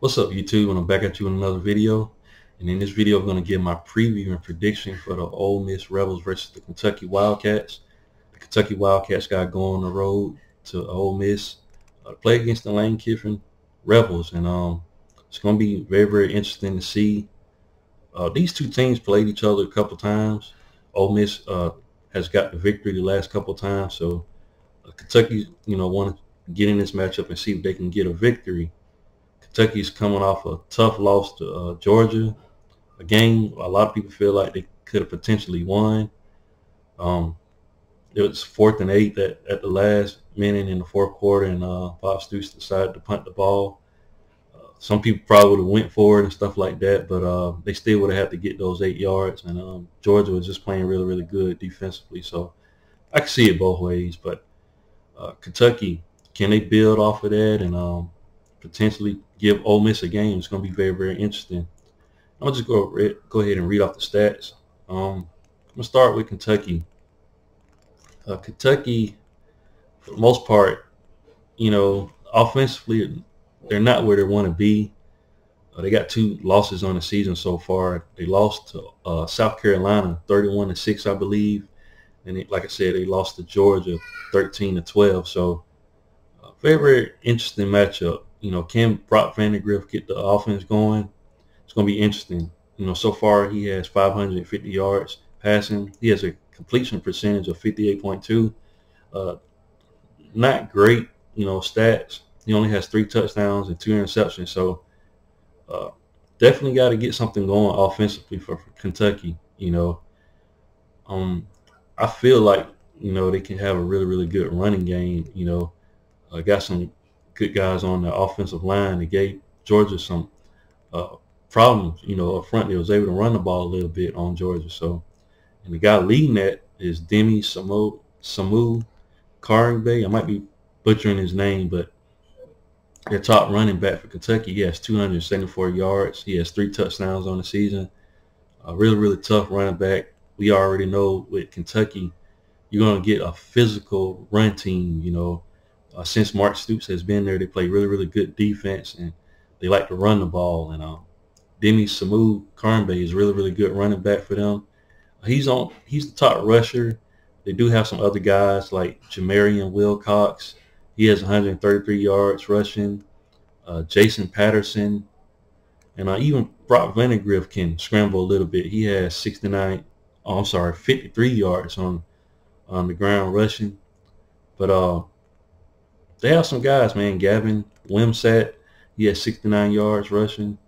What's up YouTube and I'm back at you in another video and in this video I'm going to give my preview and prediction for the Ole Miss Rebels versus the Kentucky Wildcats. The Kentucky Wildcats got going on the road to Ole Miss uh, play against the Lane Kiffin Rebels and um, it's going to be very very interesting to see. Uh, these two teams played each other a couple times. Ole Miss uh, has got the victory the last couple times so uh, Kentucky you know want to get in this matchup and see if they can get a victory Kentucky's coming off a tough loss to uh, Georgia, a game a lot of people feel like they could have potentially won. Um, it was fourth and eight at, at the last minute in the fourth quarter, and uh, Bob Stoops decided to punt the ball. Uh, some people probably would have went for it and stuff like that, but uh, they still would have had to get those eight yards. And um, Georgia was just playing really, really good defensively, so I can see it both ways. But uh, Kentucky, can they build off of that and um, potentially give Ole Miss a game. It's going to be very, very interesting. I'll just go go ahead and read off the stats. Um, I'm going to start with Kentucky. Uh, Kentucky, for the most part, you know, offensively, they're not where they want to be. Uh, they got two losses on the season so far. They lost to uh, South Carolina, 31 to six, I believe, and it, like I said, they lost to Georgia, 13 to 12. So, uh, very, very interesting matchup you know, can Brock Vandagriff get the offense going? It's going to be interesting. You know, so far he has 550 yards passing. He has a completion percentage of 58.2. Uh, not great, you know, stats. He only has three touchdowns and two interceptions. So uh, definitely got to get something going offensively for, for Kentucky. You know, um, I feel like you know they can have a really really good running game. You know, uh, got some good guys on the offensive line. They gave Georgia some uh, problems, you know, up front. They was able to run the ball a little bit on Georgia. So, and the guy leading that is Demie Samu Samu Carnbay. I might be butchering his name, but their top running back for Kentucky. He has 274 yards. He has three touchdowns on the season. A really, really tough running back. We already know with Kentucky, you're going to get a physical run team, you know, uh, since Mark Stoops has been there, they play really, really good defense and they like to run the ball. And uh, Demi Samu Carnbay is really, really good running back for them. He's on. He's the top rusher. They do have some other guys like Jamarion Wilcox. He has 133 yards rushing. Uh, Jason Patterson, and uh, even Brock Vandagriff can scramble a little bit. He has 69. Oh, I'm sorry, 53 yards on on the ground rushing. But uh, they have some guys, man. Gavin Wimsatt, he has 69 yards rushing,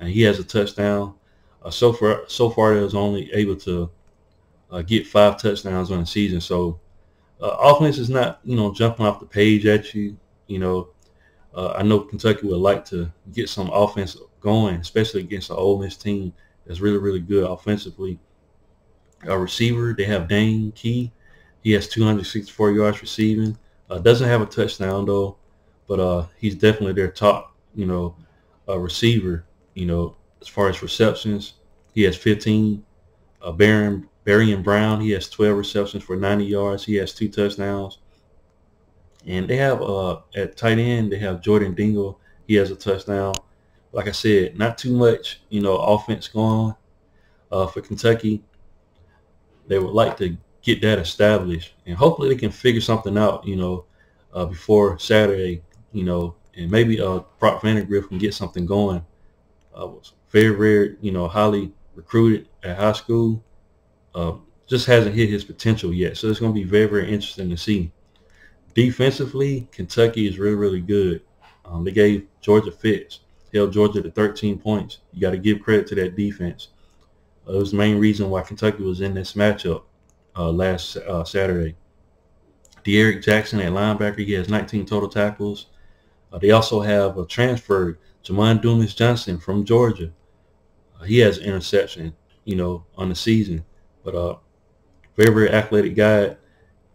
and he has a touchdown. Uh, so far, so far, they was only able to uh, get five touchdowns on the season. So, uh, offense is not, you know, jumping off the page at you. You know, uh, I know Kentucky would like to get some offense going, especially against an Ole Miss team that's really, really good offensively. A receiver, they have Dane Key. He has 264 yards receiving. Uh, doesn't have a touchdown though, but uh, he's definitely their top, you know, uh, receiver. You know, as far as receptions, he has 15. Uh, Baron Barion Brown, he has 12 receptions for 90 yards. He has two touchdowns. And they have uh, at tight end, they have Jordan Dingle. He has a touchdown. Like I said, not too much, you know, offense going uh, for Kentucky. They would like to get that established, and hopefully they can figure something out, you know, uh, before Saturday, you know, and maybe uh, Brock Vandagriff can get something going. Uh, was very, very, you know, highly recruited at high school. Uh, just hasn't hit his potential yet, so it's going to be very, very interesting to see. Defensively, Kentucky is really, really good. Um, they gave Georgia fits, held Georgia to 13 points. You got to give credit to that defense. Uh, it was the main reason why Kentucky was in this matchup uh, last uh, Saturday. D'Eryk Jackson at linebacker, he has 19 total tackles. Uh, they also have a transfer, Jamon Dumas Johnson from Georgia. Uh, he has interception, you know, on the season. But uh, very, very athletic guy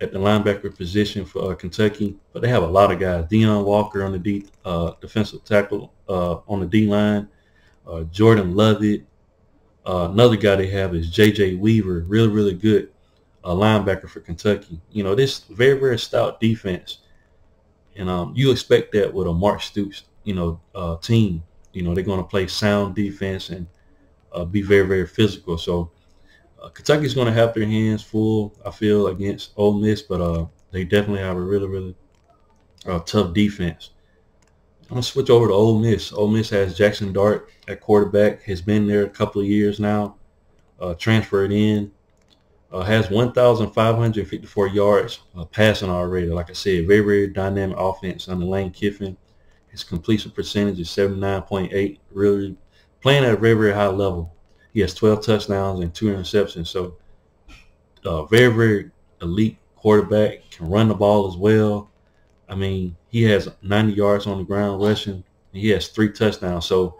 at the linebacker position for uh, Kentucky. But they have a lot of guys. Deone Walker on the D, uh, defensive tackle on the D line. Jordan Lovett. Uh, another guy they have is J.J. Weaver, really, really good a linebacker for Kentucky. You know, this very, very stout defense. And um, you expect that with a Mark Stoops, you know, uh, team. You know, they're going to play sound defense and uh, be very, very physical. So uh, Kentucky's going to have their hands full, I feel, against Ole Miss, but uh, they definitely have a really, really uh, tough defense. I'm gonna switch over to Ole Miss. Ole Miss has Jackson Dart at quarterback. Has been there a couple of years now. Uh, transferred in. Uh, has 1,554 yards uh, passing already. Like I said, very very dynamic offense under Lane Kiffin. His completion percentage is 79.8. Really playing at a very very high level. He has 12 touchdowns and two interceptions. So uh, very very elite quarterback. Can run the ball as well. I mean, he has 90 yards on the ground rushing. he has three touchdowns. So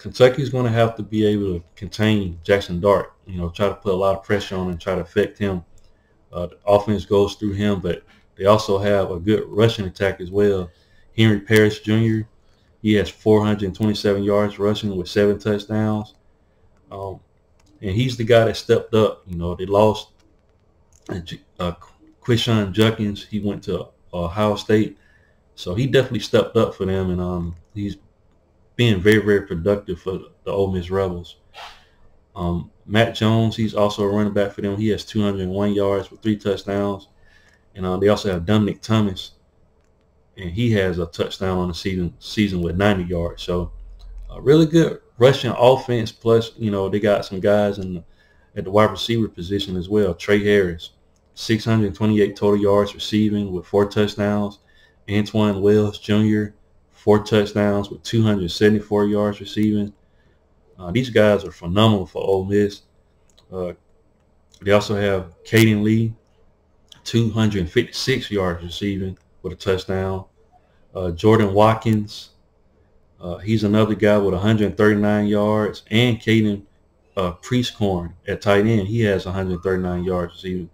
Kentucky's going to have to be able to contain Jackson Dart. You know, try to put a lot of pressure on him, try to affect him. Uh, the offense goes through him, but they also have a good rushing attack as well. Henry Parrish Jr. He has 427 yards rushing with seven touchdowns. Um, and he's the guy that stepped up. You know, they lost uh, Quinshon Judkins. He went to Ohio State. So he definitely stepped up for them, and um, he's being very, very productive for the Ole Miss Rebels. Um, Matt Jones, he's also a running back for them. He has 201 yards with three touchdowns. And uh, they also have Dominic Thomas, and he has a touchdown on the season season with 90 yards. So a really good rushing offense. Plus, you know, they got some guys in the, at the wide receiver position as well. Tre Harris, 628 total yards receiving with four touchdowns. Antwane Wells Jr., four touchdowns with 274 yards receiving. Uh, these guys are phenomenal for Ole Miss. Uh, they also have Cayden Lee, 256 yards receiving with a touchdown. Uh, Jordan Watkins, uh, he's another guy with 139 yards. And Caden uh, Prieskorn at tight end, he has 139 yards receiving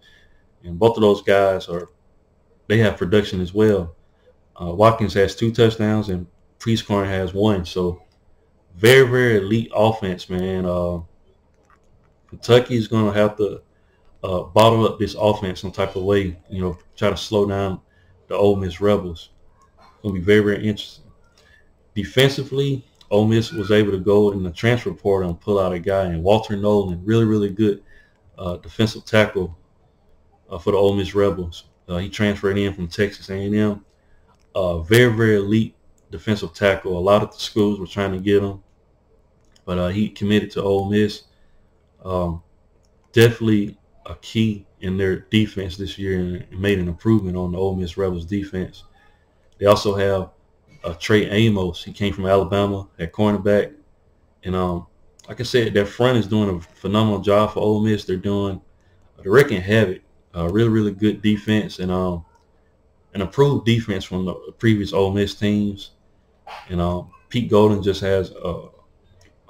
and both of those guys are they have production as well. Uh, Watkins has two touchdowns and Prieskorn has one. So very very elite offense, man. Uh, Kentucky is going to have to uh, bottle up this offense some type of way. You know, try to slow down the Ole Miss Rebels. Going to be very very interesting. Defensively, Ole Miss was able to go in the transfer portal and pull out a guy and Walter Nolen, really really good uh, defensive tackle uh, for the Ole Miss Rebels. Uh, he transferred in from Texas A&M. Uh, very, very elite defensive tackle. A lot of the schools were trying to get him, but uh, he committed to Ole Miss. Um, definitely a key in their defense this year and made an improvement on the Ole Miss Rebels defense. They also have uh, Trey Amos. He came from Alabama at cornerback. And um, like I said, their front is doing a phenomenal job for Ole Miss. They're doing, they're wreaking havoc uh, really, really good defense and um, an improved defense from the previous Ole Miss teams. And um, Pete Golding just has a,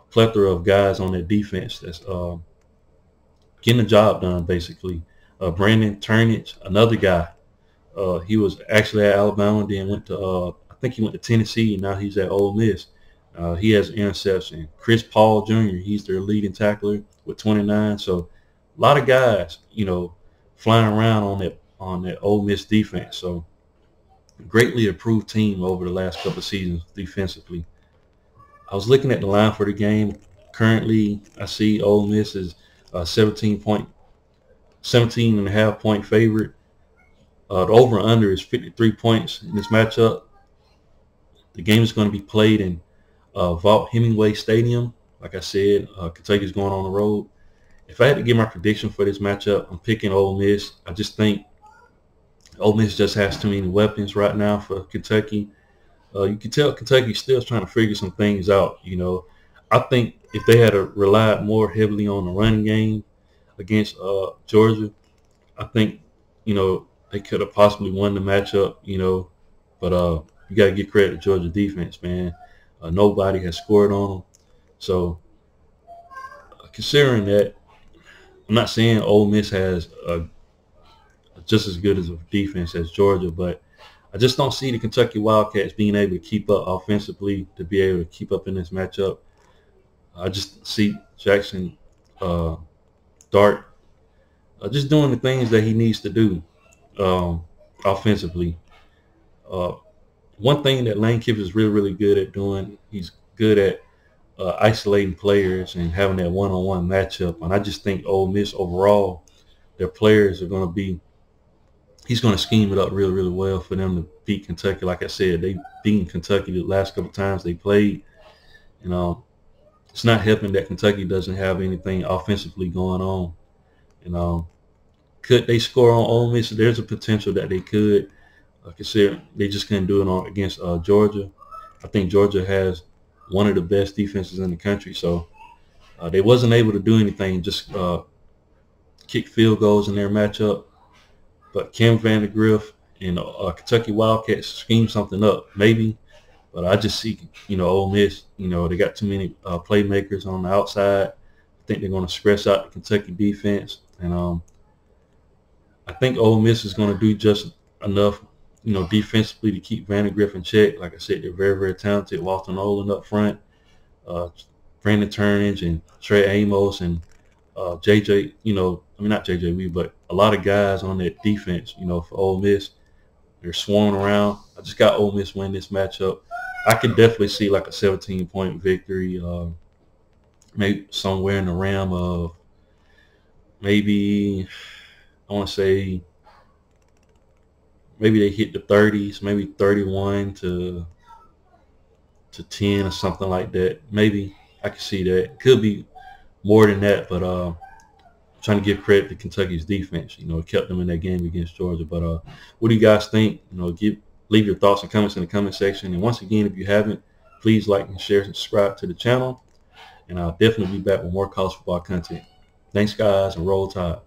plethora of guys on that defense that's uh, getting the job done, basically. Uh, Brandon Turnage, another guy. Uh, he was actually at Alabama, then went to, uh, I think he went to Tennessee, and now he's at Ole Miss. Uh, he has interception. Chris Paul Jr., he's their leading tackler with 29. So a lot of guys, you know, flying around on that on that Ole Miss defense. So greatly improved team over the last couple of seasons defensively. I was looking at the line for the game. Currently, I see Ole Miss is a 17 point, 17 and a half point favorite. Uh, the over under is 53 points in this matchup. The game is going to be played in uh, Vaught-Hemingway Stadium. Like I said, uh, Kentucky's going on the road if I had to give my prediction for this matchup, I'm picking Ole Miss. I just think Ole Miss just has too many weapons right now for Kentucky. Uh, you can tell Kentucky still trying to figure some things out. You know, I think if they had relied more heavily on the running game against uh, Georgia, I think you know they could have possibly won the matchup. You know, but uh, you got to give credit to Georgia defense, man. Uh, nobody has scored on them, so considering that, I'm not saying Ole Miss has a, just as good as a defense as Georgia, but I just don't see the Kentucky Wildcats being able to keep up offensively to be able to keep up in this matchup. I just see Jackson uh, Dart uh, just doing the things that he needs to do um, offensively. Uh, one thing that Lane Kiffin is really, really good at doing, he's good at uh, isolating players and having that one-on-one matchup. And I just think Ole Miss overall, their players are going to be. He's going to scheme it up really, really well for them to beat Kentucky. Like I said, they beaten Kentucky the last couple times they played. You know, it's not helping that Kentucky doesn't have anything offensively going on. You know, could they score on Ole Miss? There's a potential that they could. Like I said, they just couldn't do it on against uh, Georgia. I think Georgia has one of the best defenses in the country. So uh, they wasn't able to do anything, just uh, kick field goals in their matchup. But Kim Vandagriff and uh, Kentucky Wildcats scheme something up, maybe. But I just see, you know, Ole Miss, you know, they got too many uh, playmakers on the outside. I think they're going to stress out the Kentucky defense. And um, I think Ole Miss is going to do just enough you know, defensively to keep Vandagriff in check. Like I said, they're very, very talented. Walter Nolen up front, uh, Brandon Turnage and Trey Amos and uh, JJ, you know, I mean, not JJ Wee, but a lot of guys on that defense, you know, for Ole Miss. They're swarming around. I just got Ole Miss win this matchup. I could definitely see like a 17-point victory, uh, maybe somewhere in the realm of maybe, I want to say maybe they hit the 30s, maybe 31 to to 10 or something like that. Maybe I can see that. Could be more than that, but uh, trying to give credit to Kentucky's defense. You know, it kept them in that game against Georgia. But uh, what do you guys think? You know, give leave your thoughts and comments in the comment section. And once again, if you haven't, please like and share and subscribe to the channel. And I'll definitely be back with more college football content. Thanks, guys, and roll tide.